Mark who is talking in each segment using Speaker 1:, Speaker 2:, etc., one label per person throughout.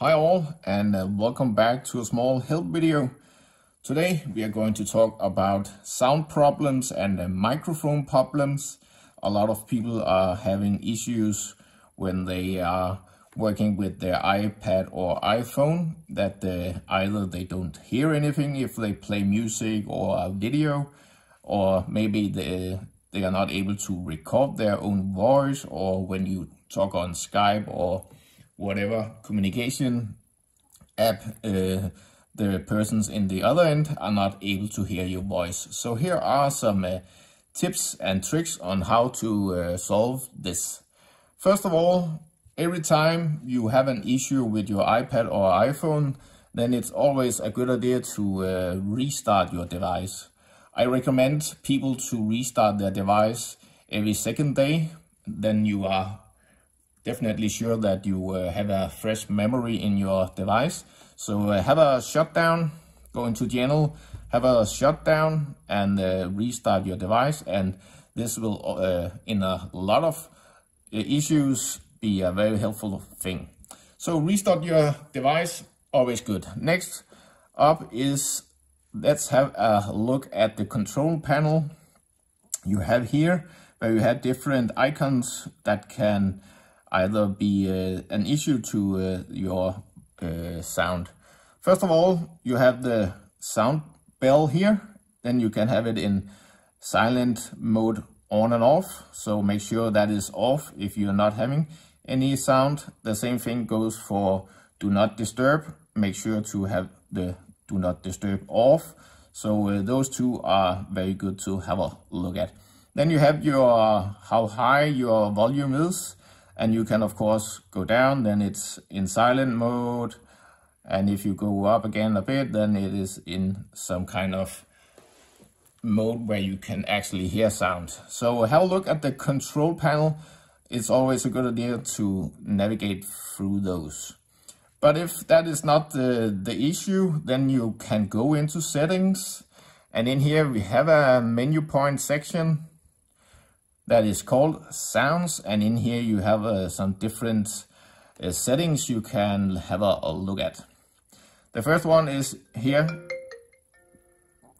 Speaker 1: Hi all and uh, welcome back to a small help video. Today we are going to talk about sound problems and uh, microphone problems. A lot of people are having issues when they are working with their iPad or iPhone that uh, either they don't hear anything if they play music or a video or maybe they, they are not able to record their own voice or when you talk on Skype or whatever communication app, uh, the persons in the other end are not able to hear your voice. So here are some uh, tips and tricks on how to uh, solve this. First of all, every time you have an issue with your iPad or iPhone, then it's always a good idea to uh, restart your device. I recommend people to restart their device every second day. Then you are definitely sure that you uh, have a fresh memory in your device. So uh, have a shutdown, go into general, have a shutdown and uh, restart your device. And this will, in a lot of issues, be a very helpful thing. So restart your device, always good. Next up is, let's have a look at the control panel you have here, where you have different icons that can either be uh, an issue to uh, your uh, sound. First of all, you have the sound bell here. Then you can have it in silent mode on and off. So make sure that is off if you're not having any sound. The same thing goes for do not disturb. Make sure to have the do not disturb off. So uh, those two are very good to have a look at. Then you have your how high your volume is and you can of course go down then it's in silent mode. And if you go up again a bit then it is in some kind of mode where you can actually hear sound. So have a look at the control panel. It's always a good idea to navigate through those. But if that is not the the issue then you can go into settings. And in here we have a menu point section that is called sounds and in here you have uh, some different uh, settings you can have a, a, look at. The first one is here.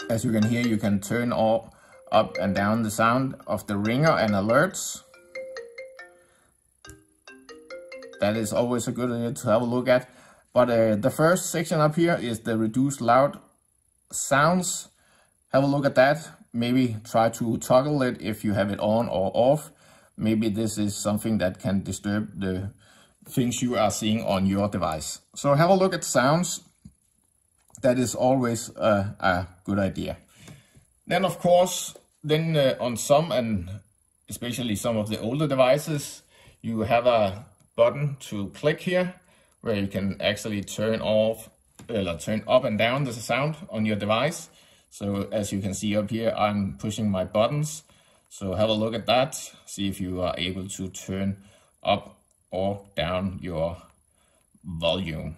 Speaker 1: As you can hear you can turn all up and down the sound of the ringer and alerts. That is always a good idea to have a look at. But uh, the first section up here is the reduce loud sounds. Have a look at that maybe try to toggle it if you have it on or off. Maybe this is something that can disturb the things you are seeing on your device. So have a look at sounds. That is always a, good idea. Then of course, then uh, on some and especially some of the older devices, you have a button to click here where you can actually turn off, uh, turn up and down the sound on your device. So as you can see up here, I'm pushing my buttons. So have a look at that. See if you are able to turn up or down your volume.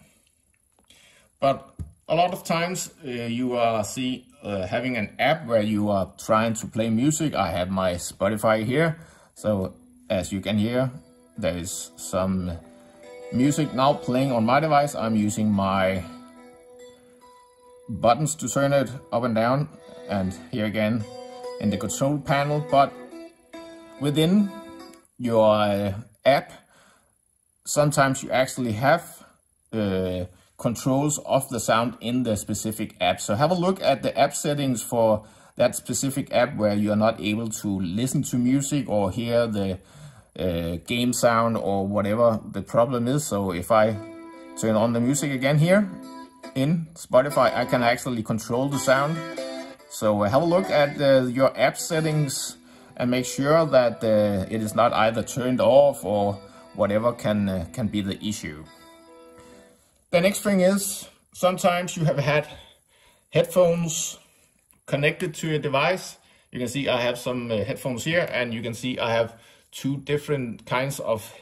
Speaker 1: But a lot of times uh, you are see uh, having an app where you are trying to play music. I have my Spotify here. So as you can hear, there is some music now playing on my device. I'm using my buttons to turn it up and down and here again in the control panel but within your uh, app sometimes you actually have uh, controls of the sound in the specific app. So have a look at the app settings for that specific app where you are not able to listen to music or hear the uh, game sound or whatever the problem is. So if I turn on the music again here in Spotify, I can actually control the sound. So uh, have a look at uh, your app settings and make sure that uh, it is not either turned off or whatever can, uh, can be the issue. The next thing is, sometimes you have had headphones connected to your device. You can see I have some uh, headphones here and you can see I have two different kinds of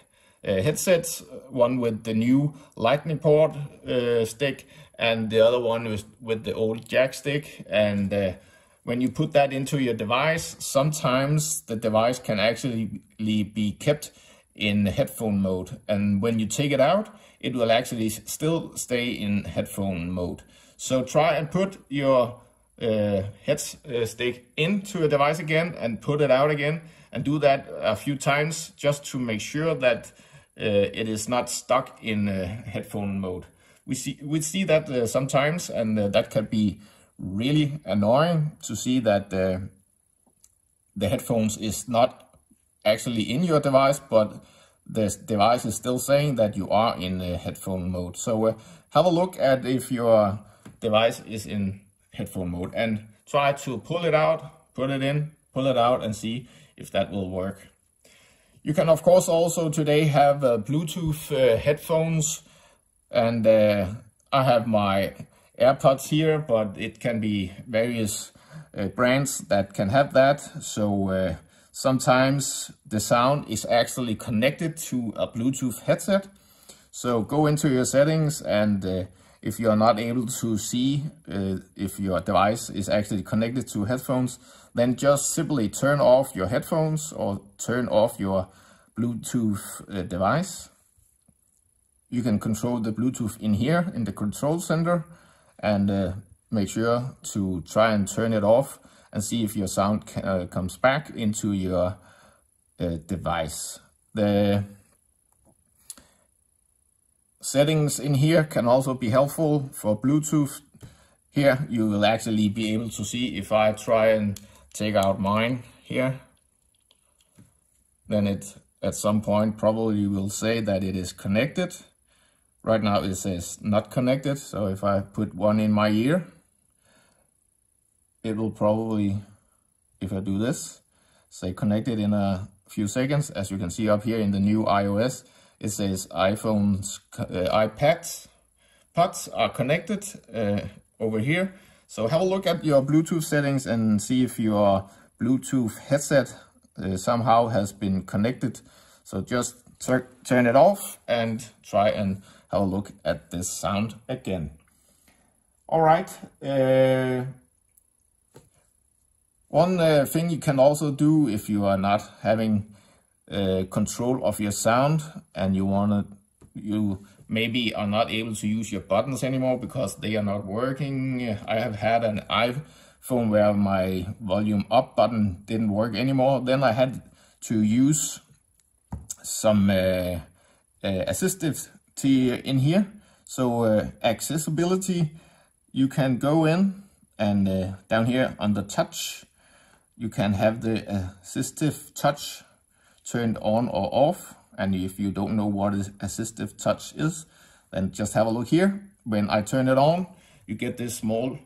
Speaker 1: uh, headsets, one with the new lightning port stick and the other one was with the old jack stick. And uh, when you put that into your device, sometimes the device can actually be kept in headphone mode. And when you take it out, it will actually still stay in headphone mode. So try and put your uh, head uh, stick into a device again and put it out again and do that a few times just to make sure that uh, it is not stuck in uh, headphone mode. We see we see that uh, sometimes and uh, that can be really annoying to see that the headphones is not actually in your device but the device is still saying that you are in the headphone mode. So have a look at if your device is in headphone mode and try to pull it out, put it in, pull it out and see if that will work. You can of course also today have uh, Bluetooth uh, headphones and uh, I have my AirPods here, but it can be various uh, brands that can have that. So uh, sometimes the sound is actually connected to a Bluetooth headset. So go into your settings and uh, if you are not able to see uh, if your device is actually connected to headphones, then just simply turn off your headphones or turn off your Bluetooth uh, device. You can control the Bluetooth in here in the control center and uh, make sure to try and turn it off and see if your sound uh, comes back into your uh, device. The Settings in here can also be helpful for Bluetooth. Here you will actually be able to see if I try and take out mine here, then it at some point probably will say that it is connected. Right now it says not connected, so if I put one in my ear, it will probably, if I do this, say connected in a few seconds. As you can see up here in the new iOS, it says iPhones, uh, iPads, pods are connected uh, over here. So have a look at your Bluetooth settings and see if your Bluetooth headset uh, somehow has been connected. So just turn it off and try and have a look at this sound again. All right. Uh, one uh, thing you can also do if you are not having uh, control of your sound and you want to you maybe are not able to use your buttons anymore because they are not working i have had an iphone where my volume up button didn't work anymore then i had to use some uh, uh, assistive in here so uh, accessibility you can go in and uh, down here on the touch you can have the assistive touch turned on or off. And if you don't know what assistive touch is, then just have a look here. When I turn it on, you get this small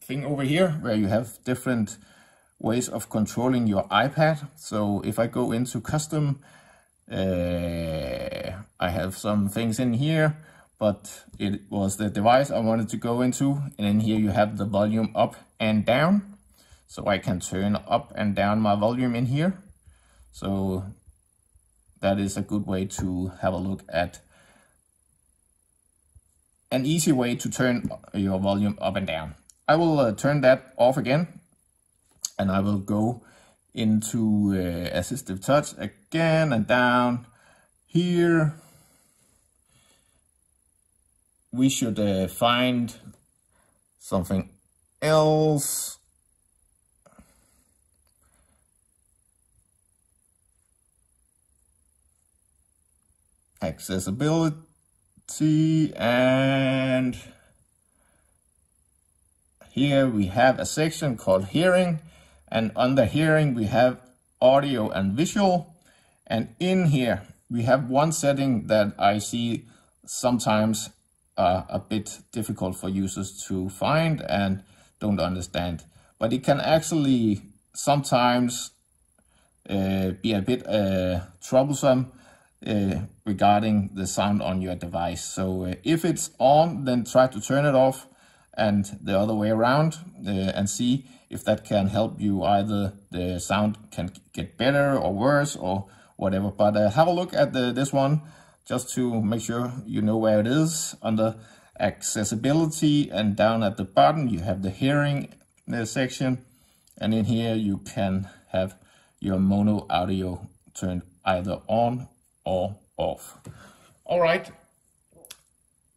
Speaker 1: thing over here where you have different ways of controlling your iPad. So if I go into custom, uh, I have some things in here, but it was the device I wanted to go into. And in here you have the volume up and down. So I can turn up and down my volume in here. So that is a good way to have a look at an easy way to turn your volume up and down. I will uh, turn that off again and I will go into uh, assistive touch again and down here. We should uh, find something else accessibility and here we have a section called hearing and under hearing we have audio and visual and in here we have one setting that I see sometimes uh, a bit difficult for users to find and don't understand but it can actually sometimes uh, be a bit uh, troublesome uh, regarding the sound on your device. So uh, if it's on, then try to turn it off and the other way around uh, and see if that can help you either the sound can get better or worse or whatever. But uh, have a look at the, this one just to make sure you know where it is under accessibility and down at the bottom you have the hearing uh, section and in here you can have your mono audio turned either on or off. All right,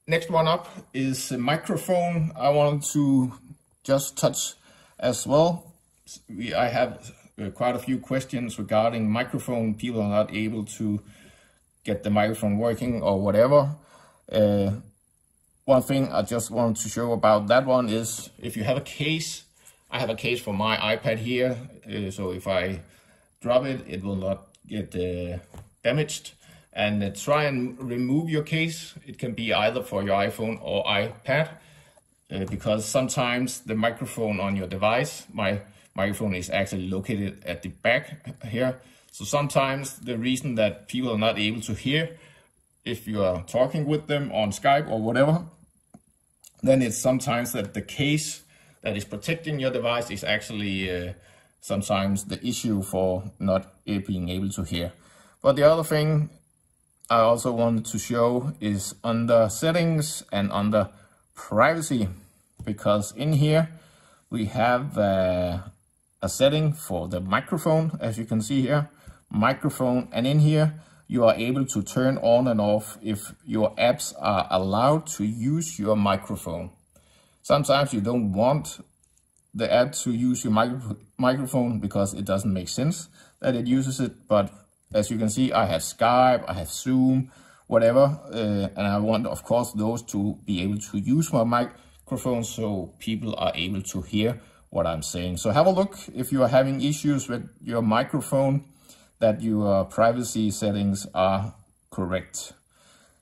Speaker 1: next one up is a microphone. I wanted to just touch as well. We, I have uh, quite a few questions regarding microphone. People are not able to get the microphone working or whatever. Uh, one thing I just wanted to show about that one is if you have a case, I have a case for my iPad here. Uh, so if I drop it, it will not get uh, damaged. And uh, try and remove your case. It can be either for your iPhone or iPad. Uh, because sometimes the microphone on your device, my microphone is actually located at the back here. So sometimes the reason that people are not able to hear if you are talking with them on Skype or whatever, then it's sometimes that the case that is protecting your device is actually uh, sometimes the issue for not being able to hear. But the other thing I also wanted to show is under settings and under privacy, because in here we have uh, a setting for the microphone, as you can see here, microphone, and in here you are able to turn on and off if your apps are allowed to use your microphone. Sometimes you don't want the app to use your micro microphone because it doesn't make sense that it uses it. But as you can see, I have Skype, I have Zoom, whatever. Uh, and I want, of course, those to be able to use my microphone so people are able to hear what I'm saying. So have a look if you are having issues with your microphone that your privacy settings are correct.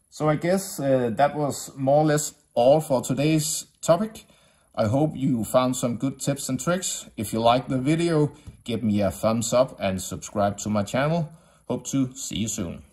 Speaker 1: So I guess uh, that was more or less all for today's topic. I hope you found some good tips and tricks. If you like the video, give me a thumbs up and subscribe to my channel. Hope to see you soon.